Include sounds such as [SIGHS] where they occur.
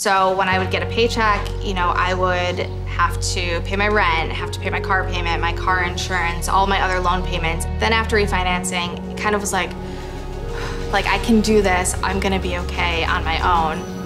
So when I would get a paycheck, you know, I would have to pay my rent, have to pay my car payment, my car insurance, all my other loan payments. Then after refinancing, it kind of was like, [SIGHS] like I can do this, I'm gonna be okay on my own.